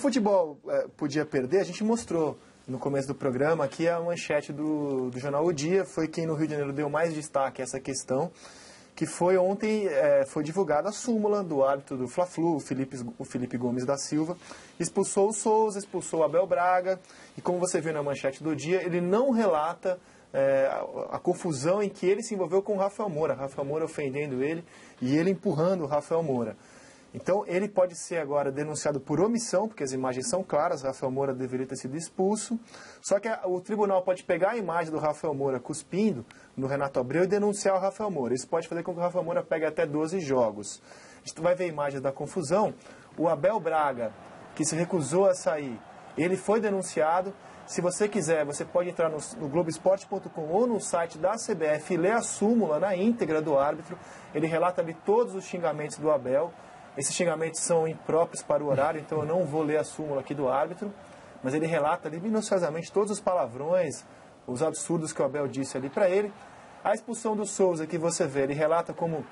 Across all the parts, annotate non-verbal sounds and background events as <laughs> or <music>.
O futebol é, podia perder, a gente mostrou no começo do programa aqui a manchete do, do jornal O Dia, foi quem no Rio de Janeiro deu mais destaque a essa questão, que foi ontem, é, foi divulgada a súmula do árbitro do Fla-Flu, o Felipe, o Felipe Gomes da Silva, expulsou o Souza, expulsou o Abel Braga, e como você viu na manchete do Dia, ele não relata é, a, a, confusão em que ele se envolveu com o Rafael Moura, Rafael Moura ofendendo ele e ele empurrando o Rafael Moura. Então, ele pode ser agora denunciado por omissão, porque as imagens são claras, Rafael Moura deveria ter sido expulso. Só que o tribunal pode pegar a imagem do Rafael Moura cuspindo no Renato Abreu e denunciar o Rafael Moura. Isso pode fazer com que o Rafael Moura pegue até 12 jogos. A gente vai ver imagens da confusão. O Abel Braga, que se recusou a sair, ele foi denunciado. Se você quiser, você pode entrar no, no Globoesporte.com ou no site da CBF e ler a súmula na íntegra do árbitro. Ele relata ali todos os xingamentos do Abel. Esses xingamentos são impróprios para o horário, então eu não vou ler a súmula aqui do árbitro, mas ele relata ali minuciosamente todos os palavrões, os absurdos que o Abel disse ali para ele. A expulsão do Souza, que você vê, ele relata como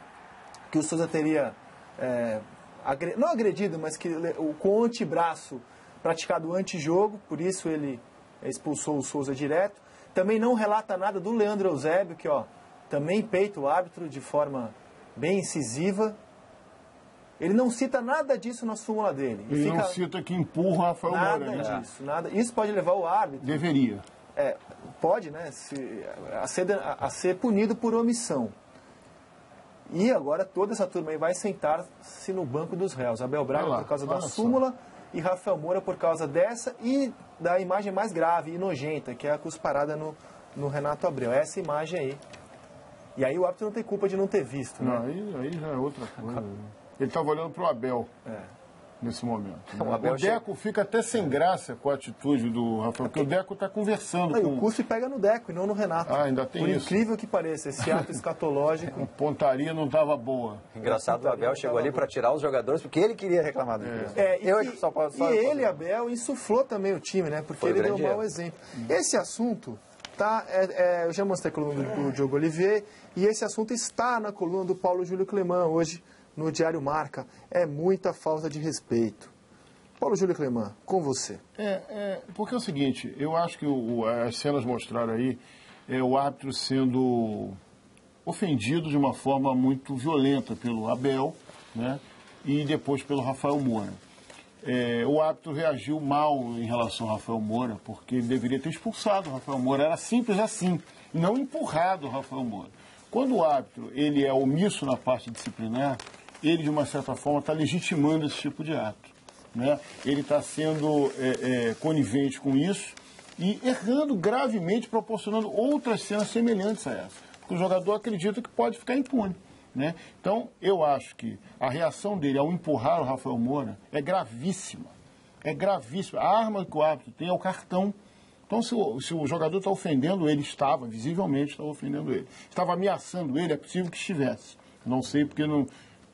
que o Souza teria, é, agre não agredido, mas que com o antebraço praticado antijogo, por isso ele expulsou o Souza direto. Também não relata nada do Leandro Eusébio, que ó, também peita o árbitro de forma bem incisiva, ele não cita nada disso na súmula dele. Ele fica... não cita que empurra o Rafael nada Moura. Nada né? disso, nada. Isso pode levar o árbitro... Deveria. É, pode, né? Se, a, ser, a ser punido por omissão. E agora toda essa turma aí vai sentar-se no banco dos réus. Abel Braga lá, por causa da súmula só. e Rafael Moura por causa dessa e da imagem mais grave e nojenta, que é a cusparada no, no Renato Abreu. Essa imagem aí. E aí o árbitro não tem culpa de não ter visto, não, né? Aí, aí já é outra coisa. Ele estava olhando para o Abel. É. Nesse momento. <laughs> O, Abel o Deco fica até sem graça com a atitude do Rafael, porque o Deco está conversando não, com... O Cuspe pega no Deco e não no Renato. Ah, ainda tem Por isso. incrível que pareça, esse ato <laughs> escatológico... a pontaria não estava boa. Engraçado, o Abel chegou ali para tirar os jogadores, porque ele queria reclamar do é. é. e, Eu e, só posso, só e ele, Abel, insuflou também o time, né? Porque Foi ele deu um mau exemplo. Esse assunto tá, é, é, eu já mostrei a coluna do, do Diogo Olivier, e esse assunto está na coluna do Paulo Júlio Clemã hoje, no Diário Marca. É muita falta de respeito. Paulo Júlio Clemã, com você. É, é, porque é o seguinte, eu acho que o, as cenas mostraram aí é, o árbitro sendo ofendido de uma forma muito violenta pelo Abel, né, e depois pelo Rafael Moura. É, o árbitro reagiu mal em relação ao Rafael Moura, porque ele deveria ter expulsado o Rafael Moura. Era simples assim, não empurrado o Rafael Moura. Quando o árbitro ele é omisso na parte disciplinar, ele, de uma certa forma, está legitimando esse tipo de ato. Né? Ele está sendo é, é, conivente com isso e errando gravemente, proporcionando outras cenas semelhantes a essa. Porque o jogador acredita que pode ficar impune. Né? Então, eu acho que a reação dele ao empurrar o Rafael Moura é gravíssima. É gravíssima. A arma que o árbitro tem é o cartão. Então, se o, se o jogador está ofendendo ele, estava, visivelmente estava ofendendo ele, estava ameaçando ele, é possível que estivesse. Não sei porque não,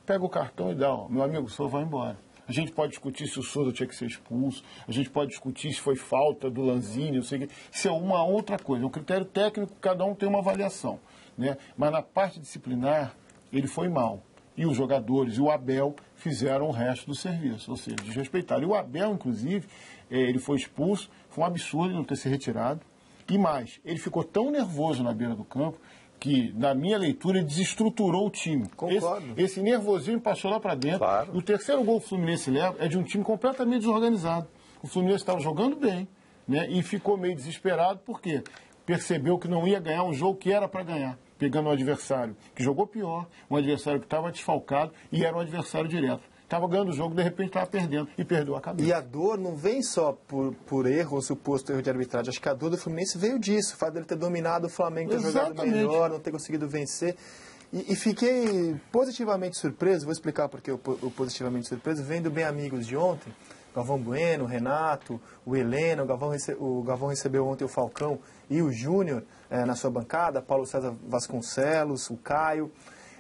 pega o cartão e dá, ó, meu amigo, o senhor vai embora. A gente pode discutir se o Souza tinha que ser expulso, a gente pode discutir se foi falta do Lanzini, eu sei que isso é uma outra coisa. É um critério técnico, cada um tem uma avaliação. Né? Mas na parte disciplinar, ele foi mal. E os jogadores e o Abel fizeram o resto do serviço, ou seja, desrespeitaram. E o Abel, inclusive, eh, ele foi expulso, foi um absurdo não ter se retirado. E mais, ele ficou tão nervoso na beira do campo que, na minha leitura, desestruturou o time. Concordo. Esse, esse nervosismo passou lá para dentro. Claro. O terceiro gol que o Fluminense leva é de um time completamente desorganizado. O Fluminense estava jogando bem né, e ficou meio desesperado porque percebeu que não ia ganhar um jogo que era para ganhar. Pegando um adversário que jogou pior, um adversário que estava desfalcado e era um adversário direto estava ganhando o jogo, de repente estava perdendo e perdeu a cabeça. E a dor não vem só por, por erro, ou suposto erro de arbitragem. Acho que a dor do Fluminense veio disso, o fato dele ter dominado o Flamengo, ter Exatamente. jogado melhor, não ter conseguido vencer. E, e, fiquei positivamente surpreso, vou explicar porque o, o positivamente surpreso, vendo bem amigos de ontem, Galvão Bueno, Renato, o Helena, o Galvão, rece, o Galvão recebeu ontem o Falcão e o Júnior é, na sua bancada, Paulo César Vasconcelos, o Caio.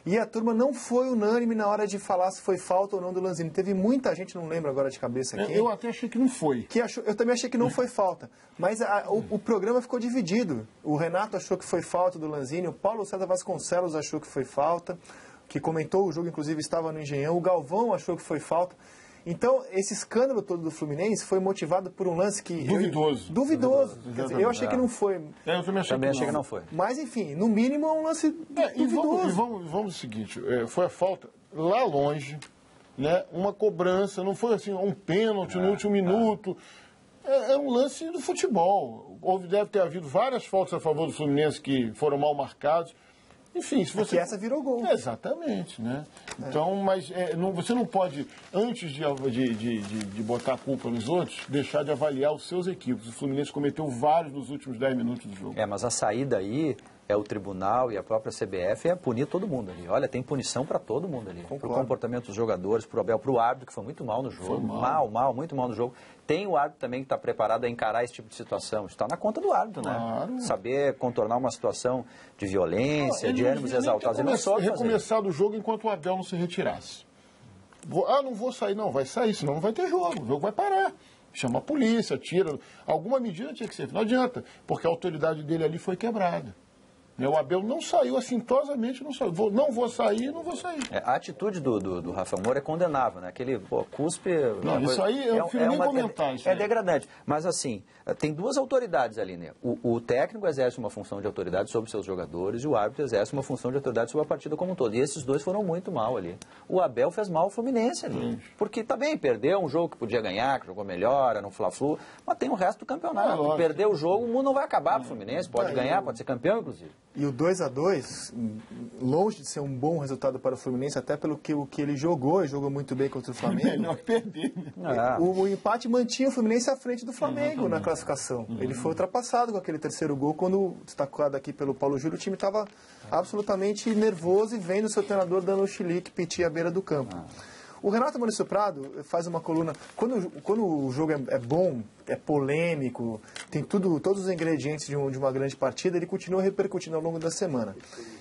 E a turma não foi unânime na hora de falar se foi falta ou não do Lanzini. Teve muita gente, não lembro agora de cabeça aqui. Eu até achei que não foi. Que achou, eu também achei que não foi falta. Mas a, o, o, programa ficou dividido. O Renato achou que foi falta do Lanzini, o Paulo César Vasconcelos achou que foi falta, que comentou o jogo, inclusive estava no Engenhão. O Galvão achou que foi falta. Então, esse escândalo todo do Fluminense foi motivado por um lance que... Duvidoso. Eu, duvidoso. Quer dizer, eu achei que não foi. É, eu também achei, Também que, achei não. que não foi. Mas, enfim, no mínimo é um lance É, e duvidoso. vamos, e vamos, vamos o seguinte, é, foi a falta lá longe, né? Uma cobrança, não foi assim, um pênalti no último minuto. É, é um lance do futebol. Houve, deve ter havido várias faltas a favor do Fluminense que foram mal marcados. Enfim, se você. que essa virou gol. É, exatamente, né? Então, mas é, não- você não pode, antes de, de, de, de- de botar a culpa nos outros, deixar de avaliar os seus equipes. O Fluminense cometeu vários nos últimos 10 minutos do jogo. É, mas a saída aí é o tribunal e a própria CBF é punir todo mundo ali. Olha, tem punição para todo mundo ali. Pro comportamento dos jogadores, pro Abel, pro árbitro, que foi muito mal no jogo. mal. mal, muito mal no jogo. Tem o árbitro também que está preparado a encarar esse tipo de situação. Isso está na conta do árbitro, Claro. né? Saber contornar uma situação de violência, Ele de não ânimos exaltados. Ele não soube fazer. recomeçado o jogo enquanto o Abel não se retirasse. Vou- ah, não vou sair, não, vai sair, senão não vai ter jogo, o jogo vai parar. Chama a polícia, tira. Alguma medida tinha que ser. Não adianta, porque a autoridade dele ali foi quebrada. O Abel não saiu assintosamente, não saiu. Vou- não vou sair, não vou sair. É, a atitude do, do, do Rafael Moura é condenável, né? Aquele pô, cuspe. Não, uma isso aí eu não prefiro nem comentar isso É, aí. degradante. Mas assim, tem duas autoridades ali, né? O, o técnico exerce uma função de autoridade sobre seus jogadores e o árbitro exerce uma função de autoridade sobre a partida como um todo. E esses dois foram muito mal ali. O Abel fez mal ao Fluminense ali. Porque também perdeu um jogo que podia ganhar, que jogou melhor, era um Fla-Flu, mas tem o resto do É, campeonato. lógico. Perdeu o jogo, o mundo não vai acabar pro Fluminense. Pode ganhar, pode ser campeão, inclusive. E o 2 a 2 longe de ser um bom resultado para o Fluminense, até pelo que, o que ele jogou, e jogou muito bem contra o Flamengo. <laughs> Melhor perder. né? Ah, O, o empate mantinha o Fluminense à frente do Flamengo na classificação. Ele foi ultrapassado com aquele terceiro gol, quando, destacado aqui pelo Paulo Júlio, o time estava absolutamente nervoso e vendo o seu treinador dando o chilique, piti à beira do campo. O Renato Maurício Prado faz uma coluna. Quando, quando o jogo é, é bom, é polêmico, tem tudo, todos os ingredientes de, um- de uma grande partida, ele continua repercutindo ao longo da semana.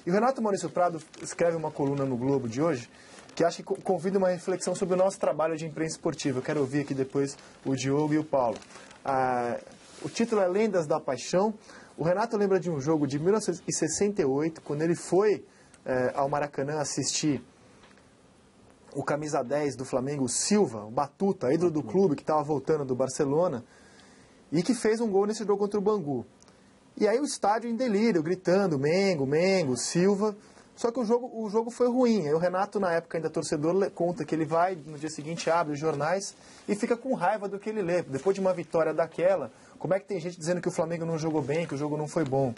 E o Renato Maurício Prado escreve uma coluna no Globo de hoje que acho que co- convida uma reflexão sobre o nosso trabalho de imprensa esportiva. Eu quero ouvir aqui depois o Diogo e o Paulo. Ah, o título é Lendas da Paixão. O Renato lembra de um jogo de 1968, quando ele foi eh, ao Maracanã assistir o camisa 10 do Flamengo, Silva, o Batuta, ídolo do clube que estava voltando do Barcelona, e que fez um gol nesse jogo contra o Bangu. E aí o estádio em delírio, gritando Mengo, Mengo, Silva. Só que o jogo, o jogo foi ruim. Aí o Renato, na época ainda torcedor, conta que ele vai, no dia seguinte, abre os jornais e fica com raiva do que ele lê. Depois de uma vitória daquela, como é que tem gente dizendo que o Flamengo não jogou bem, que o jogo não foi bom?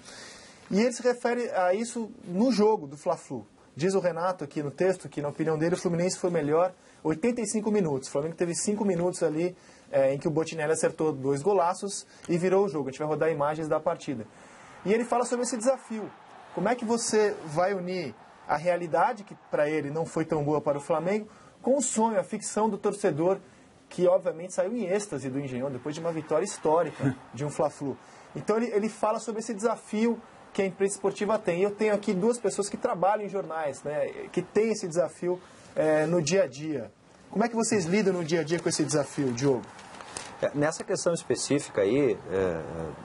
E ele se refere a isso no jogo do Fla-Flu. Diz o Renato aqui no texto que, na opinião dele, o Fluminense foi melhor 85 minutos. O Flamengo teve 5 minutos ali eh, em que o Botinelli acertou dois golaços e virou o jogo. A gente vai rodar imagens da partida. E ele fala sobre esse desafio. Como é que você vai unir a realidade, que para ele não foi tão boa para o Flamengo, com o sonho, a ficção do torcedor, que obviamente saiu em êxtase do Engenhão depois de uma vitória histórica <laughs> de um Fla-Flu. Então ele, ele fala sobre esse desafio que a imprensa esportiva tem. E eu tenho aqui duas pessoas que trabalham em jornais, né, que têm esse desafio eh, no dia a dia. Como é que vocês lidam no dia a dia com esse desafio, Diogo? É, Nessa questão específica aí, é,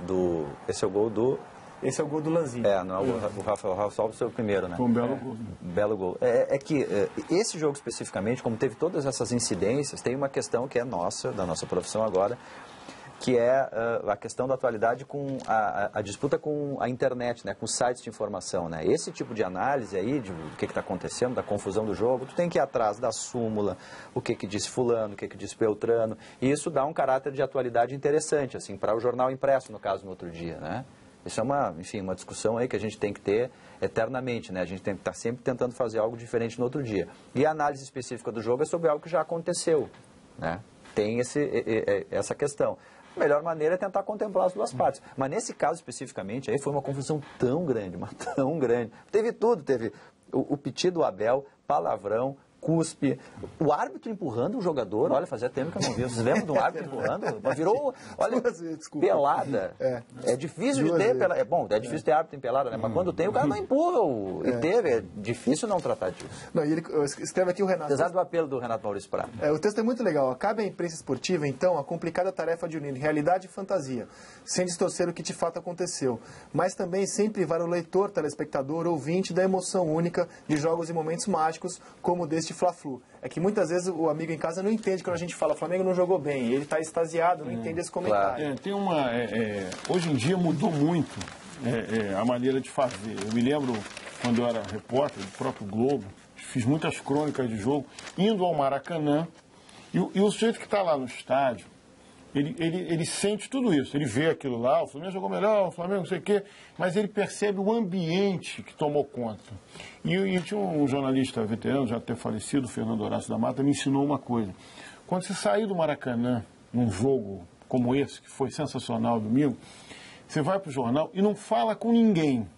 do, esse é o gol do. Esse é o gol do Lanzinho. É, não, o, o Rafael Rafa foi o primeiro, né? Foi um belo gol. Belo gol. É, é que é, esse jogo especificamente, como teve todas essas incidências, tem uma questão que é nossa, da nossa profissão agora, que é ah, a questão da atualidade com a, a- a disputa com a internet, né, com sites de informação. Né? Esse tipo de análise aí, de, do que está acontecendo, da confusão do jogo, tu tem que ir atrás da súmula, o que, que disse fulano, o que, que disse Beltrano, e isso dá um caráter de atualidade interessante, assim, para o jornal impresso, no caso, no outro dia, né? Isso é uma, enfim, uma discussão aí que a gente tem que ter eternamente, né? A gente tem que estar sempre tentando fazer algo diferente no outro dia. E a análise específica do jogo é sobre algo que já aconteceu, né? Tem esse, essa questão. A melhor maneira é tentar contemplar as duas partes. Mas nesse caso especificamente, aí foi uma confusão tão grande, mas tão grande. Teve tudo, teve o, o piti do Abel, palavrão, cuspe, o árbitro empurrando o jogador, olha, fazia tempo que eu não vi. Vocês lembram do árbitro empurrando? Mas virou, <laughs> olha, desculpa. pelada. É. É difícil de Duas ter vezes. pelada. É bom, é difícil ter árbitro em pelada, né? Mas quando tem, o cara não empurra. O... E teve, é difícil não tratar disso. Não, e ele escreve aqui o Renato. Apesar do apelo do Renato Maurício Prado. É, o texto é muito legal. Cabe à imprensa esportiva, então, a complicada tarefa de unir realidade e fantasia, sem distorcer o que de fato aconteceu, mas também sem privar o leitor, telespectador, ouvinte da emoção única de jogos e momentos mágicos, como o deste existe Fla-Flu. É que muitas vezes o amigo em casa não entende quando a gente fala Flamengo não jogou bem. Ele está extasiado, não entende esse comentário. É, tem uma. é, é, hoje em dia mudou muito é, é, a maneira de fazer. Eu me lembro quando eu era repórter do próprio Globo, fiz muitas crônicas de jogo, indo ao Maracanã, e, o- e o sujeito que está lá no estádio, ele, ele, ele sente tudo isso. Ele vê aquilo lá, o Flamengo jogou melhor, o Flamengo não sei o quê, mas ele percebe o ambiente que tomou conta. E, e tinha um jornalista veterano, já até falecido, Fernando Horácio da Mata, me ensinou uma coisa. Quando você sair do Maracanã, num jogo como esse, que foi sensacional domingo, você vai para o jornal e não fala com ninguém.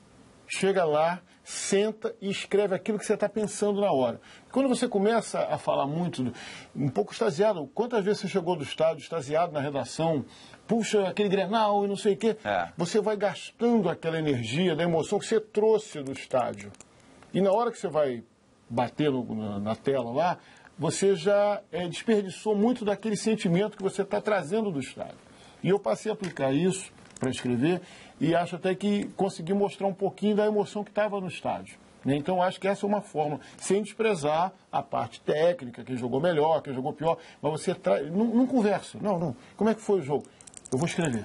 Chega lá, senta e escreve aquilo que você está pensando na hora. Quando você começa a falar muito, um pouco extasiado, quantas vezes você chegou do estádio extasiado na redação, puxa aquele grenal e não sei o quê, É. você vai gastando aquela energia da emoção que você trouxe do estádio. E na hora que você vai bater no- na, tela lá, você já eh, desperdiçou muito daquele sentimento que você está trazendo do estádio. E eu passei a aplicar isso para escrever e acho até que consegui mostrar um pouquinho da emoção que estava no estádio. né? Então acho que essa é uma forma, sem desprezar a parte técnica, quem jogou melhor, quem jogou pior, mas você traz. Não, não conversa. Não, não. Como é que foi o jogo? Eu vou escrever.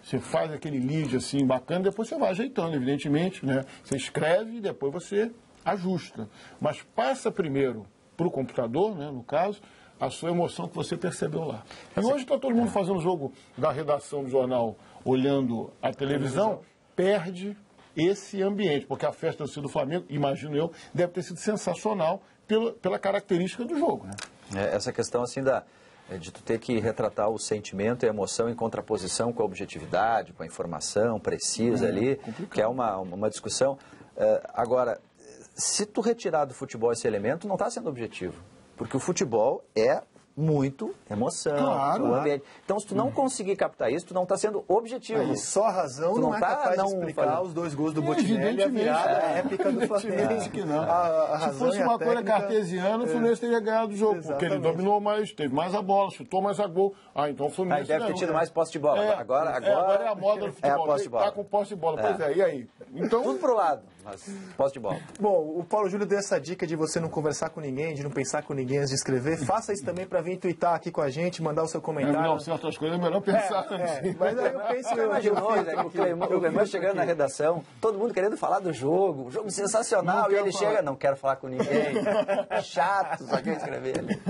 Você faz aquele lead assim bacana, depois você vai ajeitando, evidentemente, né? Você escreve e depois você ajusta. Mas passa primeiro para o computador, né, no caso, a sua emoção que você percebeu lá. E hoje está todo mundo fazendo o jogo da redação do jornal olhando a televisão, perde esse ambiente, porque a festa do Flamengo, imagino eu, deve ter sido sensacional pela, pela característica do jogo. Né? É, essa questão assim da é, de tu ter que retratar o sentimento e a emoção em contraposição com a objetividade, com a informação precisa ali, que é uma, uma discussão. É, agora, se tu retirar do futebol esse elemento, não está sendo objetivo. Porque o futebol é muito emoção, Claro. o ambiente. Então, se tu não conseguir captar isso, tu não está sendo objetivo. Aí, só a razão Tu não, não é tá- capaz não de explicar fala- os dois gols do Botinelli e a Evidentemente, virada é. épica do Flamengo. Evidentemente que não. A- a Se fosse a uma coisa técnica- cartesiana, o É. Fluminense teria ganhado o jogo, porque ele Exatamente. dominou mais, teve mais a bola, chutou mais a gol. Ah, então o Fluminense Ah, deve ter tido mais posse de bola. É, Agora- é, agora- agora é a moda do <laughs> É a futebol. posse de bola. Tá com posse de bola. Pois é, e aí? Então, Tudo pro lado, mas posse de bola. Bom, o Paulo Júlio deu essa dica de você não conversar com ninguém, de não pensar com ninguém antes de escrever. Faça isso também para vir twittar aqui com a gente, mandar o seu comentário. não, certas coisas é melhor pensar É, é, antes. mas aí eu <laughs> penso Você imaginou, eu fico o Cleimão, o Cleimão chegando na redação, todo mundo querendo falar do jogo, um jogo sensacional, e ele falar. chega, não quero falar com ninguém, <laughs> chato, só quer escrever ali.